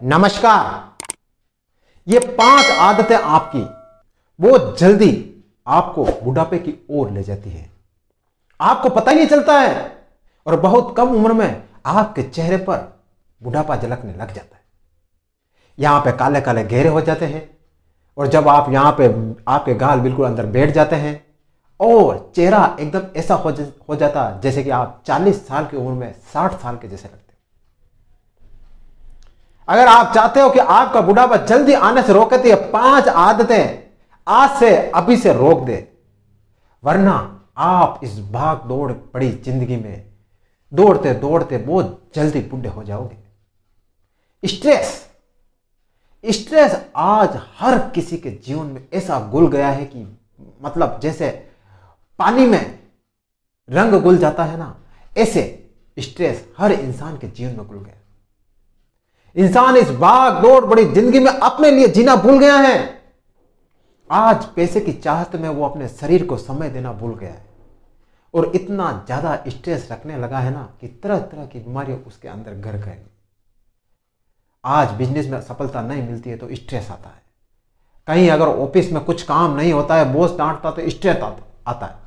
नमस्कार। ये पाँच आदतें आपकी वो जल्दी आपको बुढ़ापे की ओर ले जाती है। आपको पता ही नहीं चलता है और बहुत कम उम्र में आपके चेहरे पर बुढ़ापा झलकने लग जाता है। यहाँ पे काले काले घेरे हो जाते हैं और जब आप यहाँ पे आपके गाल बिल्कुल अंदर बैठ जाते हैं और चेहरा एकदम ऐसा हो, हो जाता जैसे कि आप 40 साल की उम्र में 60 साल के जैसे लगते अगर आप चाहते हो कि आपका बुढ़ापा जल्दी आने से रोके तो ये पाँच आदतें आज से अभी से रोक दे। वरना आप इस भाग दौड़ पड़ी ज़िंदगी में, दौड़ते दौड़ते बहुत जल्दी बुढ़े हो जाओगे। स्ट्रेस स्ट्रेस आज हर किसी के जीवन में ऐसा घुल गया है कि मतलब जैसे पानी में रंग घुल जाता है ना, ऐसे स्ट्रेस हर इंसान के जीवन में घुल गया। इंसान इस भाग दौड़ बड़ी ज़िंदगी में अपने लिए जीना भूल गया है। आज पैसे की चाहत में वो अपने शरीर को समय देना भूल गया है। और इतना ज़्यादा स्ट्रेस रखने लगा है ना कि तरह तरह की बीमारियाँ उसके अंदर घर गए। आज बिज़नेस में सफलता नहीं मिलती है तो स्ट्रेस आता है। कहीं अगर ऑफ़िस में कुछ काम नहीं होता है, बॉस डांटता तो स्ट्रेस आता है।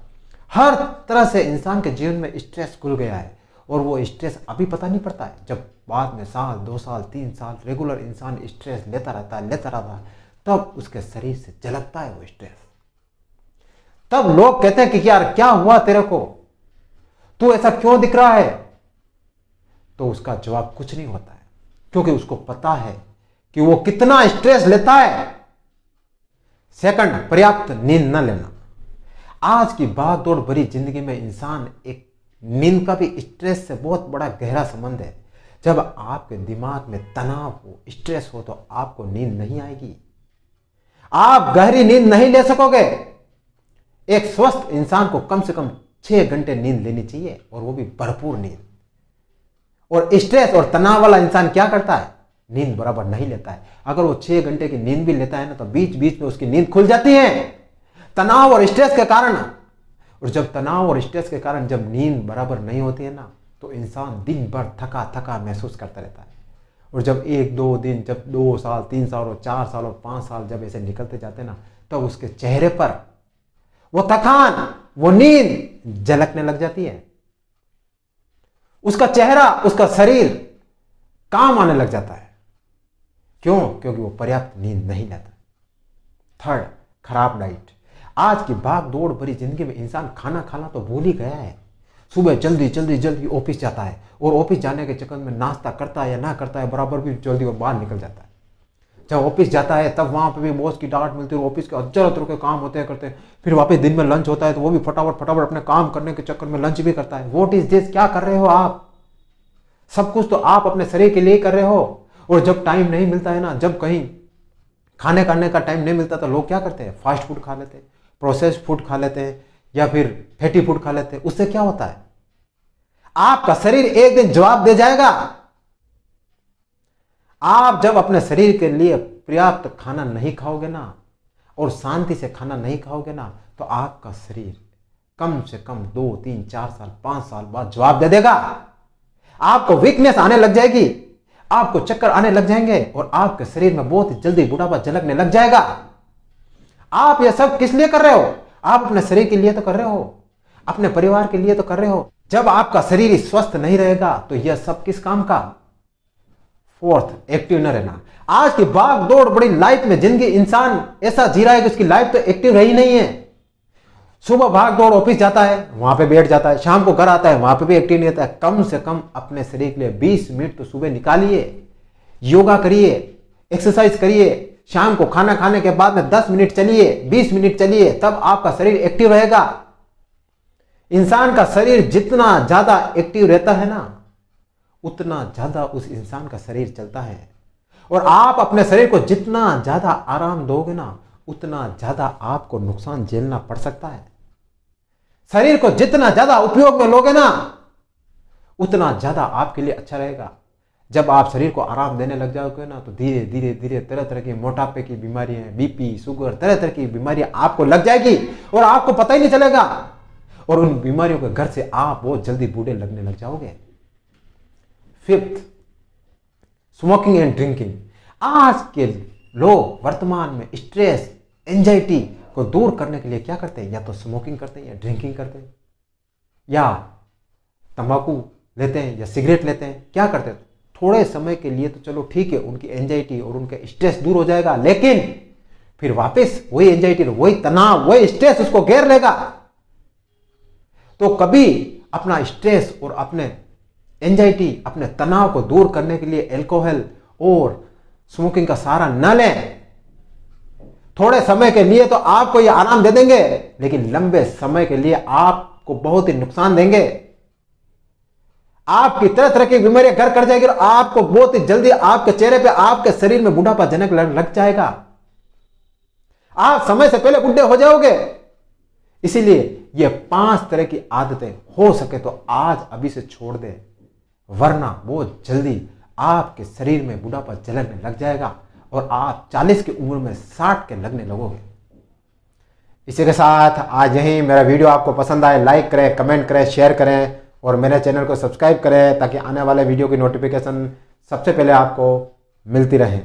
हर तरह से इंसान के जीवन में स्ट्रेस खुल गया है। और वो स्ट्रेस अभी पता नहीं पड़ता है। जब बाद में साल, दो साल, तीन साल रेगुलर इंसान स्ट्रेस लेता रहता है, लेता रहता है, तब उसके शरीर से झलकता है वो स्ट्रेस तब लोग कहते हैं कि, यार, क्या हुआ तेरे को? तू ऐसा क्यों दिख रहा है? तो उसका जवाब कुछ नहीं होता है, क्योंकि उसको पता है कि वो कितना स्ट्रेस लेता है। सेकंड पर्याप्त नींद न लेना। आज की भाग दौड़ भरी ज़िंदगी में इंसान एक नींद का भी स्ट्रेस से बहुत बड़ा गहरा संबंध है। जब आपके दिमाग में तनाव हो स्ट्रेस हो तो आपको नींद नहीं आएगी। आप गहरी नींद नहीं ले सकोगे। एक स्वस्थ इंसान को कम से कम छह घंटे नींद लेनी चाहिए, और वो भी भरपूर नींद। और स्ट्रेस और तनाव वाला इंसान क्या करता है? नींद बराबर नहीं लेता है। अगर वो छह घंटे की नींद भी लेता है ना तो बीच बीच में उसकी नींद खुल जाती है। तनाव और स्ट्रेस के कारण और जब तनाव और स्ट्रेस के कारण जब नींद बराबर नहीं होती है ना तो इंसान दिन भर थका थका महसूस करता रहता है। और जब एक, दो दिन, जब दो साल, तीन साल और चार साल और पाँच साल जब ऐसे निकलते जाते हैं ना, तब तो उसके चेहरे पर वो थकान, वो नींद झलकने लग जाती है। उसका चेहरा, उसका शरीर काम आने लग जाता है। क्यों? क्योंकि वो पर्याप्त नींद नहीं लेता। थर्ड खराब डाइट आज की भाग दौड़ भरी ज़िंदगी में इंसान खाना खाना तो भूल ही गया है। सुबह जल्दी जल्दी जल्दी ऑफ़िस जाता है और ऑफ़िस जाने के चक्कर में नाश्ता करता है या ना करता है, बराबर भी जल्दी और बाहर निकल जाता है। जब ऑफ़िस जाता है, तब वहाँ पे भी बॉस की डांट मिलती है ऑफ़िस के हज़ार तरह के काम होते हैं, करते हैं। फिर वापस दिन में लंच होता है तो वो भी फटाफट फटाफट अपने काम करने के चक्कर में लंच भी करता है। वॉट इज़ दिस क्या कर रहे हो आप? सब कुछ तो आप अपने शरीर के लिए कर रहे हो। और जब टाइम नहीं मिलता है ना, जब कहीं खाने खाने का टाइम नहीं मिलता तो लोग क्या करते हैं? फास्ट फ़ूड खा लेते हैं। प्रोसेस्ड फ़ूड खा लेते हैं या फिर फैटी फ़ूड खा लेते हैं, उससे क्या होता है? आपका शरीर एक दिन जवाब दे जाएगा। आप जब अपने शरीर के लिए पर्याप्त खाना नहीं खाओगे ना और शांति से खाना नहीं खाओगे ना तो आपका शरीर कम से कम दो, तीन, चार साल, पाँच साल बाद जवाब दे देगा। आपको वीकनेस आने लग जाएगी, आपको चक्कर आने लग जाएँगे और आपके शरीर में बहुत जल्दी बुढ़ापा झलकने लग जाएगा। आप ये सब किस लिए कर रहे हो? आप अपने शरीर के लिए तो कर रहे हो। अपने परिवार के लिए तो कर रहे हो। जब आपका शरीर स्वस्थ नहीं रहेगा तो यह सब किस काम का? फोर्थ एक्टिव न रहना। आज की भाग दौड़ बड़ी लाइफ में ज़िंदगी इंसान ऐसा जी रहा है कि उसकी लाइफ तो एक्टिव रही नहीं है। सुबह भाग दौड़ ऑफ़िस जाता है, वहाँ पे बैठ जाता है, शाम को घर आता है, वहाँ पे भी एक्टिव नहीं रहता है। कम से कम अपने शरीर के लिए 20 मिनट तो सुबह निकालिए। योगा करिए एक्सरसाइज करिए शाम को खाना खाने के बाद में 10 मिनट चलिए 20 मिनट चलिए, तब आपका शरीर एक्टिव रहेगा। इंसान का शरीर जितना ज़्यादा एक्टिव रहता है ना, उतना ज़्यादा उस इंसान का शरीर चलता है। और आप अपने शरीर को जितना ज़्यादा आराम दोगे ना, उतना ज़्यादा आपको नुकसान झेलना पड़ सकता है। शरीर को जितना ज़्यादा उपयोग में लोगे ना, उतना ज़्यादा आपके लिए अच्छा रहेगा। जब आप शरीर को आराम देने लग जाओगे ना तो धीरे धीरे धीरे तरह तरह की मोटापे की बीमारियाँ बीपी शुगर तरह तरह की बीमारियाँ आपको लग जाएगी और आपको पता ही नहीं चलेगा। और उन बीमारियों के घर से आप बहुत जल्दी बूढ़े लगने लग जाओगे। फिफ्थ स्मोकिंग एंड ड्रिंकिंग आज के लोग वर्तमान में स्ट्रेस एंजाइटी को दूर करने के लिए क्या करते हैं? या तो स्मोकिंग करते हैं या ड्रिंकिंग करते हैं। या तंबाकू लेते हैं या सिगरेट लेते हैं। क्या करते हैं? थोड़े समय के लिए तो चलो ठीक है, उनकी एंजाइटी और उनका स्ट्रेस दूर हो जाएगा, लेकिन फिर वापस वही एंजाइटी वही तनाव, वही स्ट्रेस उसको घेर लेगा। तो कभी अपना स्ट्रेस और अपने एंजाइटी अपने तनाव को दूर करने के लिए एल्कोहल और स्मोकिंग का सहारा न लें। थोड़े समय के लिए तो आपको ये आराम दे देंगे, लेकिन लंबे समय के लिए आपको बहुत ही नुकसान देंगे। आपकी तरह तरह की बीमारियाँ घर कर जाएगी और आपको बहुत ही जल्दी आपके चेहरे पे, आपके शरीर में बुढ़ापा जनक लग जाएगा। आप समय से पहले बुढ़े हो जाओगे। इसीलिए ये पाँच तरह की आदतें हो सके तो आज अभी से छोड़ दे, वरना बहुत जल्दी आपके शरीर में बुढ़ापा जलने लग जाएगा और आप 40 की उम्र में 60 के लगने लगोगे। इसी के साथ आज यही मेरा वीडियो आपको पसंद आए लाइक करें कमेंट करें शेयर करें। और मेरे चैनल को सब्सक्राइब करें ताकि आने वाले वीडियो की नोटिफिकेशन सबसे पहले आपको मिलती रहे।